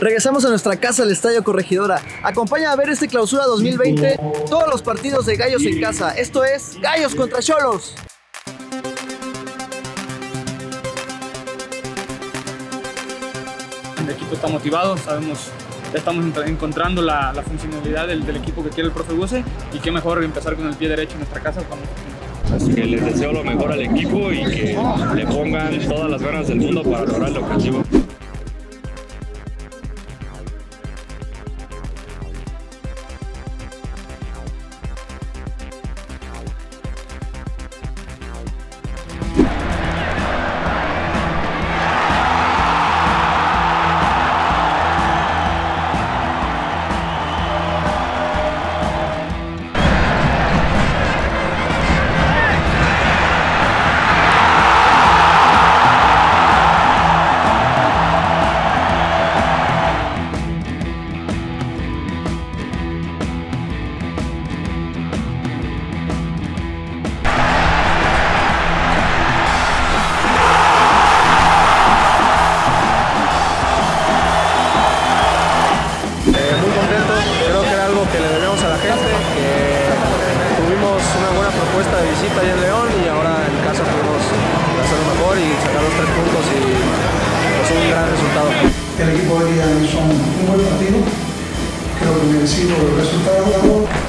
Regresamos a nuestra casa, el Estadio Corregidora. Acompaña a ver este clausura 2020, todos los partidos de Gallos en casa. Esto es Gallos contra Cholos. El equipo está motivado, sabemos, ya estamos encontrando la, funcionalidad del, equipo que quiere el profe Buse y qué mejor empezar con el pie derecho en nuestra casa. Así que les deseo lo mejor al equipo y que le pongan todas las ganas del mundo para lograr el objetivo. Visita León y ahora en casa pudimos hacerlo mejor y sacar los tres puntos y es un gran resultado. El equipo hoy hizo un buen partido, creo que merecido el resultado.